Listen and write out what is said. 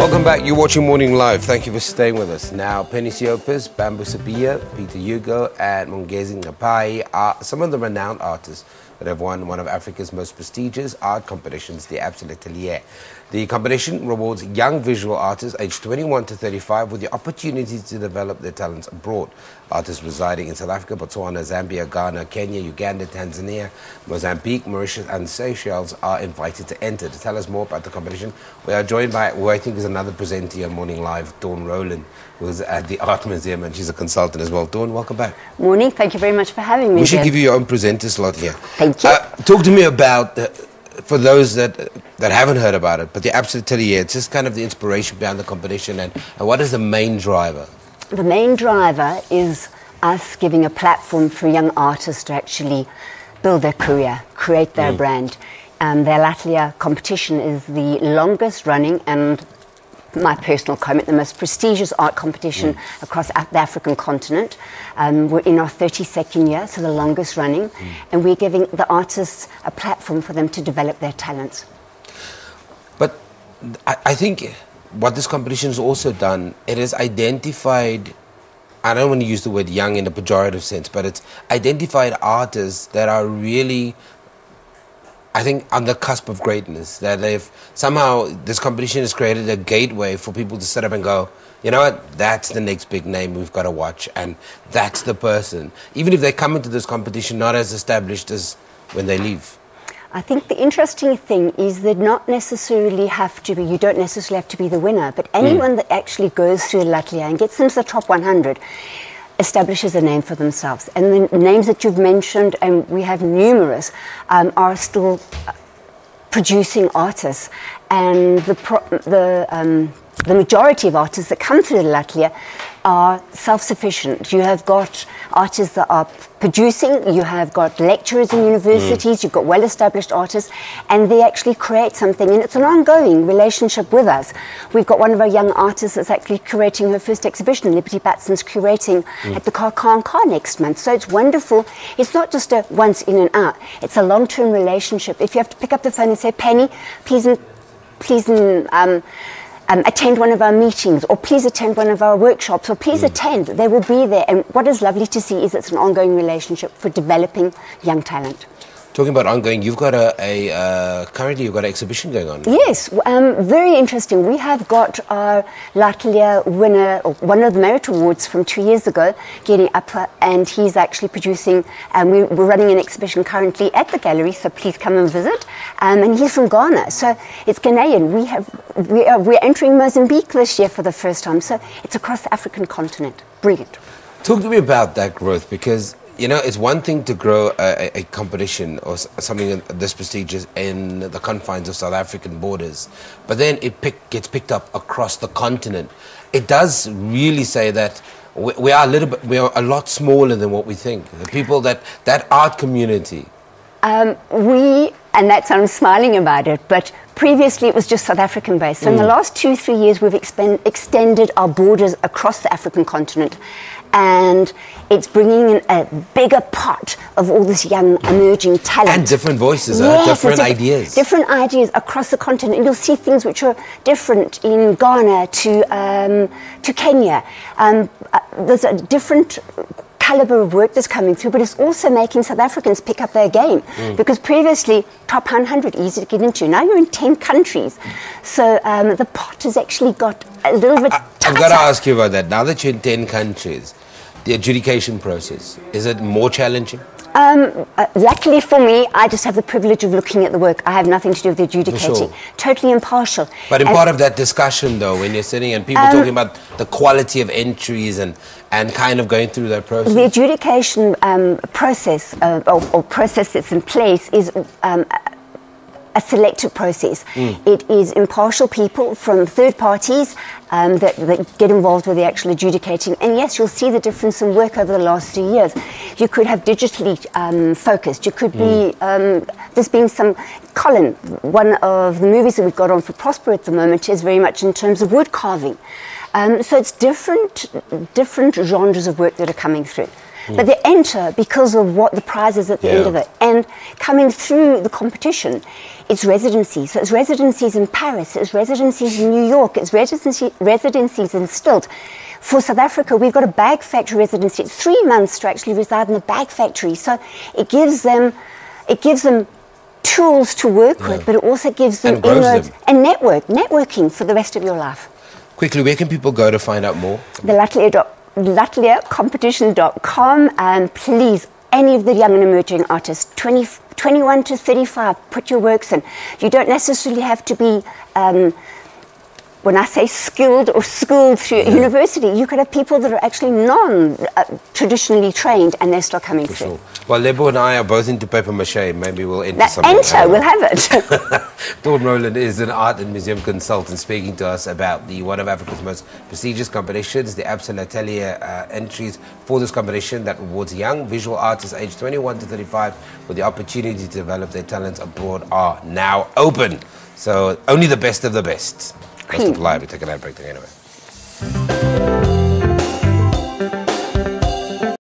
Welcome back. You're watching Morning Live. Thank you for staying with us. Now, Penny Siopis, Bambo Sibiya, Pieter Hugo, and Mongezi Ncaphayi are some of the renowned artists that have won one of Africa's most prestigious art competitions, the Absa L'atelier. The competition rewards young visual artists aged 21 to 35 with the opportunity to develop their talents abroad. Artists residing in South Africa, Botswana, Zambia, Ghana, Kenya, Uganda, Tanzania, Mozambique, Mauritius, and Seychelles are invited to enter. To tell us more about the competition, we are joined by who I think is another presenter on Morning Live, Dawn Roland, who is at the Art Museum and she's a consultant as well. Dawn, welcome back. Morning, thank you very much for having me. We should give you your own presenter slot here. Thank you. Uh, talk to me about, uh, for those that that haven't heard about it, but the Absa L'atelier, it's just kind of the inspiration behind the competition and, and what is the main driver? The main driver is us giving a platform for young artists to actually build their career, create their brand. Um, the L'atelier competition is the longest running and my personal comment, the most prestigious art competition across the African continent. Um, we're in our 32nd year, so the longest running, and we're giving the artists a platform for them to develop their talents. But I, I think what this competition has also done, it has identified, I don't want to use the word young in a pejorative sense, but it's identified artists that are really, I think, on the cusp of greatness. That they've somehow, this competition has created a gateway for people to sit up and go, you know what, that's the next big name we've got to watch, and that's the person. Even if they come into this competition not as established as when they leave. I think the interesting thing is that not necessarily have to be, you don't necessarily have to be the winner, but hmm. anyone that actually goes through L'atelier and gets into the top 100 establishes a name for themselves. And the names that you've mentioned, and we have numerous, um, are still uh, producing artists. And the, the, um, the majority of artists that come through the L'atelier are self-sufficient. You have got artists that are producing, you have got lecturers in universities, you've got well-established artists, and they actually create something, and it's an ongoing relationship with us. We've got one of our young artists that's actually curating her first exhibition, Liberty Batson's curating at the Car Car Car next month. So it's wonderful. It's not just a once in and out, it's a long-term relationship. If you have to pick up the phone and say, Penny, please, please um, um, attend one of our meetings, or please attend one of our workshops, or please attend. They will be there. And what is lovely to see is it's an ongoing relationship for developing young talent. Talking about ongoing, you've got a, a uh, currently you've got an exhibition going on. Yes, um, very interesting. We have got our L'atelier winner, or one of the Merit Awards from two years ago, getting up, and he's actually producing. Um, we, we're running an exhibition currently at the gallery, so please come and visit. Um, and he's from Ghana, so it's Ghanaian. We have we are, we're entering Mozambique this year for the first time, so it's across the African continent. Brilliant. Talk to me about that growth because you know it's one thing to grow a, a- competition or something this prestigious in the confines of South African borders, but then it pick, gets picked up across the continent. It does really say that we, we are a little bit, we are a lot smaller than what we think. The people that that art community. Um, we, and that's, I'm smiling about it, but previously it was just South African based. So in the last two, three years, we've extended our borders across the African continent. And it's bringing in a bigger pot of all this young emerging talent. And different voices, uh, Yes, different it's ideas. Different ideas across the continent. And you'll see things which are different in Ghana to, um, to Kenya. Um, uh, there's a different caliber of work that's coming through, but it's also making South Africans pick up their game. Mm. Because previously, top 100, easy to get into. Now you're in 10 countries. So um, the pot has actually got a little bit I, I've got to ask you about that. Now that you're in ten countries, the adjudication process is it more challenging? Um, uh, luckily for me, I just have the privilege of looking at the work. I have nothing to do with the adjudicating. sure. Totally impartial. But in And- part of that discussion, though, when you're sitting and people Um, talking about the quality of entries and, and kind of going through that process. The adjudication um, process uh, or, or process that's in place is um, a selective process. It is impartial people from third parties um, that, that get involved with the actual adjudicating. And yes, you'll see the difference in work over the last three years. You could have digitally um, focused. You could be, um, there's been some, Colin, one of the movies that we've got on for Prosper at the moment is very much in terms of wood carving. Um, so it's different, different genres of work that are coming through. Mm. But they enter because of what the prize is at the end of it. And coming through the competition, it's residencies. So it's residencies in Paris, it's residencies in New York, it's residency, residencies in Stilt. For South Africa, we've got a bag factory residency. It's three months to actually reside in the bag factory. So it gives them, it gives them tools to work with, but it also gives them And inroads them. and network, networking for the rest of your life. Quickly, where can people go to find out more? The L'atelier dot- LatliaCompetition.com and please, any of the young and emerging artists, 20, 21 to 35, put your works in. You don't necessarily have to be, um, when I say skilled or schooled through university, you could have people that are actually non uh, traditionally trained and they're still coming through. Sure. Well, Lebo and I are both into paper mache. Maybe we'll enter Now, something. enter, we'll have it. Dawn Roland is an art and museum consultant speaking to us about the one of Africa's most prestigious competitions, the Absa Atelier uh, entries for this competition that rewards young visual artists aged 21 to 35 with the opportunity to develop their talents abroad are now open. So only the best of the best. Rest of hmm. live. We take a night break. Anyway.